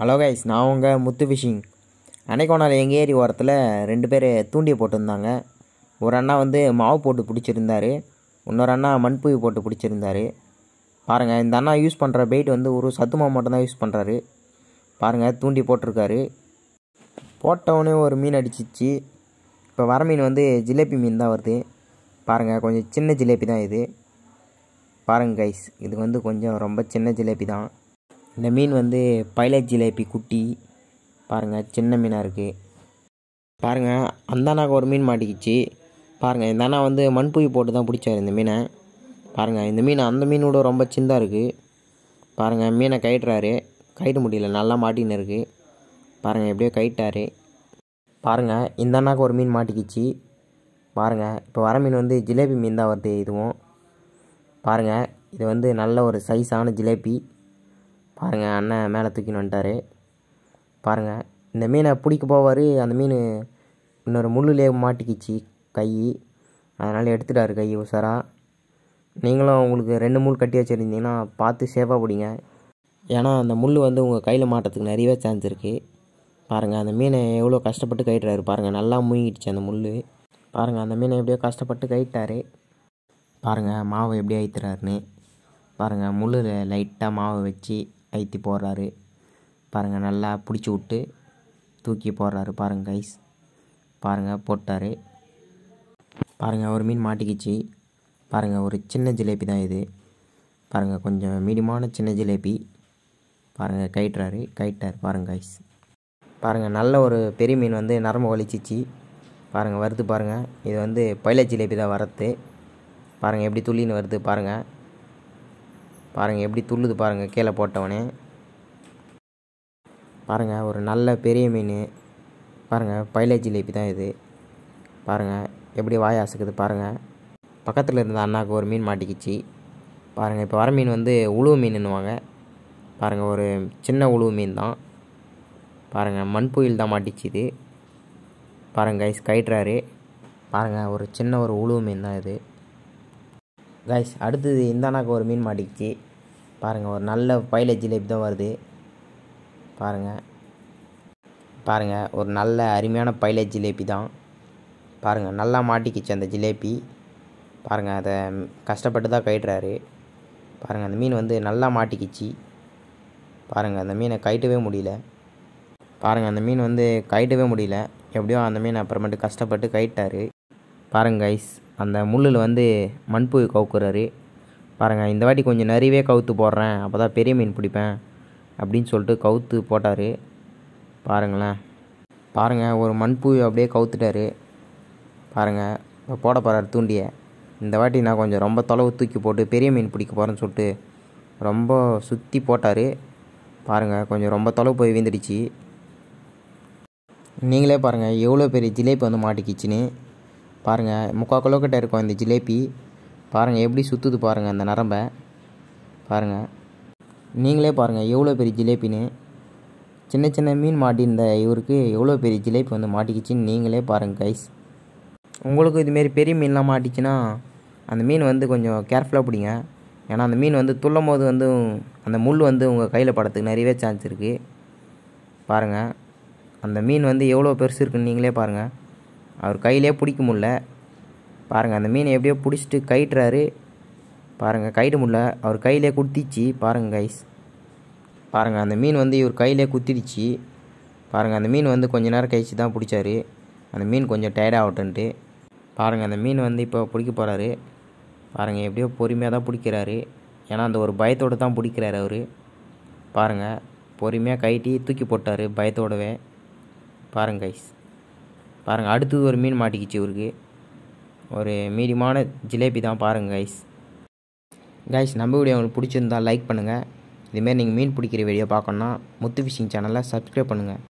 Hello guys நான் உங்கள் முத்து phishing அன்னைக்கோனால் எங்கள் ஏரி ஓரத்தில் ரெண்டு பேர் தூண்டியை போட்டிருந்தாங்க. ஒரு அண்ணா வந்து மாவு போட்டு பிடிச்சிருந்தாரு. இன்னொரு அண்ணா மண்புழு போட்டு பிடிச்சிருந்தாரு. பாருங்கள் இந்த அண்ணா யூஸ் பண்ணுற பெயிட் வந்து ஒரு சத்து மாவு மட்டும்தான் யூஸ் பண்ணுறாரு பாருங்கள் தூண்டி போட்டிருக்காரு. போட்டவொடனே ஒரு மீன் அடிச்சிச்சு. இப்போ வர மீன் வந்து ஜிலேபி மீன் தான் வருது. பாருங்கள் கொஞ்சம் சின்ன ஜிலேபி தான் இது. பாருங்க கைஸ் இது வந்து கொஞ்சம் ரொம்ப சின்ன ஜிலேபி தான். இந்த மீன் வந்து பைலட் ஜிலேபி குட்டி. பாருங்கள் சின்ன மீனாக இருக்குது பாருங்கள் அந்த அண்ணாக்கு ஒரு மீன் மாட்டிக்கிச்சு. பாருங்கள் இந்த அண்ணா வந்து மண்புவி போட்டு தான் பிடிச்சாரு இந்த மீனை. பாருங்கள் இந்த மீன் அந்த மீனோட ரொம்ப சின்னதாக இருக்குது பாருங்கள் மீனை கயிட்டுறாரு. கயிட்டு முடியல நல்லா மாட்டின்னு இருக்குது பாருங்கள் எப்படியோ கயிட்டாரு. பாருங்கள் இந்த அண்ணாக்கு ஒரு மீன் மாட்டிக்கிச்சு. பாருங்கள் இப்போ வர மீன் வந்து ஜிலேபி மீன் தான் வருது இதுவும். பாருங்கள் இது வந்து நல்ல ஒரு சைஸான ஜிலேபி. பாருங்கள் அண்ணன் மேலே தூக்கின்னு வந்துட்டாரு. பாருங்கள் இந்த மீனை பிடிக்க போவார் அந்த மீன் இன்னொரு முள்ளுலே மாட்டிக்கிச்சு கை. அதனால் எடுத்துட்டாரு கை உசாராக நீங்களும் உங்களுக்கு ரெண்டு முள் கட்டி வச்சுருந்தீங்கன்னா பார்த்து சேஃபாக பிடிங்க. ஏன்னா அந்த முள் வந்து உங்கள் கையில் மாட்டுறதுக்கு நிறையவே சான்ஸ் இருக்குது பாருங்கள் அந்த மீனை எவ்வளோ கஷ்டப்பட்டு கைட்டுறாரு பாருங்கள் நல்லா மூங்கிடுச்சு அந்த முள் பாருங்கள் அந்த மீனை எப்படியோ கஷ்டப்பட்டு கைட்டாரு பாருங்கள் மாவை எப்படி ஆயித்துறாருன்னு பாருங்கள் முள்ளில் லைட்டாக மாவை வச்சு ஐத்தி போடுறாரு. பாருங்கள் நல்லா பிடிச்சி விட்டு தூக்கி போடுறாரு பாருங்கள் கைஸ் பாருங்கள் போட்டார். பாருங்கள் ஒரு மீன் மாட்டிக்கிச்சு. பாருங்கள் ஒரு சின்ன ஜிலேபி தான் இது. பாருங்கள் கொஞ்சம் மீடியமான சின்ன ஜிலேபி. பாருங்கள் கயிட்டுறாரு கயிட்டார் பாருங்கள் கைஸ் பாருங்கள் நல்ல ஒரு பெரிய மீன் வந்து நரம்பு வலிச்சிச்சு. பாருங்கள் வருது பாருங்கள் இது வந்து பைல ஜிலேபி தான் வரத்து. பாருங்கள் எப்படி துள்ளின்னு வருது பாருங்கள் பாருங்கள் எப்படி துள்ளுது பாருங்கள் கீழே போட்டவனே பாருங்கள் ஒரு நல்ல பெரிய மீன். பாருங்கள் பைலே ஜிலேபி தான் இது. பாருங்கள் எப்படி வாய் அசக்குது பாருங்கள் பக்கத்தில் இருந்த அண்ணாவுக்கு ஒரு மீன் மாட்டிக்கிச்சு. பாருங்கள் இப்போ வர மீன் வந்து உழுவு மீனுன்னுவாங்க. பாருங்கள் ஒரு சின்ன உழுவு மீன் தான். பாருங்கள் மண்புயில் தான் மாட்டிச்சுது பாருங்கள் கைஸ் கயிட்டுறாரு பாருங்கள் ஒரு சின்ன ஒரு உழுவு மீன் தான் இது. கைஸ் அடுத்தது இந்தானாக்கு ஒரு மீன் மாட்டிக்கிச்சு. பாருங்கள் ஒரு நல்ல பைலட் ஜிலேபி தான் வருது. பாருங்கள் பாருங்கள் ஒரு நல்ல அருமையான பைலட் ஜிலேபி தான். பாருங்கள் நல்லா மாட்டிக்கிச்சு அந்த ஜிலேபி. பாருங்கள் அதை கஷ்டப்பட்டு தான் கயிட்டுறாரு பாருங்கள் அந்த மீன் வந்து நல்லா மாட்டிக்கிச்சு. பாருங்கள் அந்த மீனை கயிட்டவே முடியல. பாருங்கள் அந்த மீன் வந்து கயிட்டவே முடியல. எப்படியோ அந்த மீன் அப்புறமேட்டு கஷ்டப்பட்டு கயிட்டார். பாருங்கள் கைஸ் அந்த முள்ளில் வந்து மண்புழு கவுக்குறாரு. பாருங்கள் இந்த வாட்டி கொஞ்சம் நிறையவே கவுத்து போடுறேன் அப்போ தான் பெரிய மீன் பிடிப்பேன் அப்படின்னு சொல்லிட்டு கவுத்து போட்டார். பாருங்களேன். பாருங்கள் ஒரு மண்புழு அப்படியே கவுத்துட்டாரு. பாருங்கள் இப்போ போட போகிறார் தூண்டியை. இந்த வாட்டி நான் கொஞ்சம் ரொம்ப தொலைவு தூக்கி போட்டு பெரிய மீன் பிடிக்க போகிறேன்னு சொல்லிட்டு ரொம்ப சுற்றி போட்டார். பாருங்கள் கொஞ்சம் ரொம்ப தொலைவு போய் வீந்துடுச்சு நீங்களே பாருங்கள் எவ்வளோ பெரிய ஜிலேபி வந்து மாட்டிக்கிச்சின்னு. பாருங்கள் முக்கால் கிலோக்கிட்ட இருக்கும் இந்த ஜிலேபி. பாருங்கள் எப்படி சுற்றுது பாருங்கள் அந்த நரம்பை. பாருங்கள் நீங்களே பாருங்கள் எவ்வளோ பெரிய ஜிலேபின்னு. சின்ன சின்ன மீன் மாட்டியிருந்த இவருக்கு எவ்வளோ பெரிய ஜிலேபி வந்து மாட்டிக்கிச்சின்னு நீங்களே பாருங்கள் கைஸ் உங்களுக்கு இதுமாரி பெரிய மீன்லாம் மாட்டிச்சுன்னா அந்த மீன் வந்து கொஞ்சம் கேர்ஃபுல்லாக பிடிங்க. ஏன்னா அந்த மீன் வந்து துள்ளும் போது வந்து அந்த முள் வந்து உங்கள் கையில் படத்துக்கு நிறையவே சான்ஸ் இருக்குது பாருங்கள் அந்த மீன் வந்து எவ்வளோ பெருசு இருக்குன்னு நீங்களே பாருங்கள் அவர் கையிலே பிடிக்க முடில பாருங்கள் அந்த மீனை எப்படியோ பிடிச்சிட்டு கயிட்டுறாரு. பாருங்கள் கைட்டு முடில அவர் கையிலே குத்திச்சு பாருங்கள் கைஸ் பாருங்கள் அந்த மீன் வந்து இவர் கையிலே குத்திடுச்சு. பாருங்கள் அந்த மீன் வந்து கொஞ்ச நேரம் கழிச்சு தான் பிடிச்சாரு. அந்த மீன் கொஞ்சம் டயர்டாகட்டுன்ட்டு பாருங்கள் அந்த மீன் வந்து இப்போ பிடிக்க போகிறாரு பாருங்கள் எப்படியோ பொறுமையாக தான் பிடிக்கிறாரு. ஏன்னா அந்த ஒரு பயத்தோடு தான் பிடிக்கிறாரு அவர். பாருங்கள் பொறுமையாக கைட்டி தூக்கி போட்டார் பயத்தோடவே. பாருங்க கைஸ் பாருங்கள் அடுத்தது ஒரு மீன் மாட்டிக்கிச்சு இவருக்கு. ஒரு மீடியமான ஜிலேபி தான் பாருங்கள் கைஸ் கைஸ் நம்ம வீடியோ உங்களுக்கு பிடிச்சிருந்தா லைக் பண்ணுங்கள் இதுமாரி நீங்கள் மீன் பிடிக்கிற வீடியோ பார்க்கணுன்னா முத்து ஃபிஷிங் சேனலை சப்ஸ்கிரைப் பண்ணுங்கள்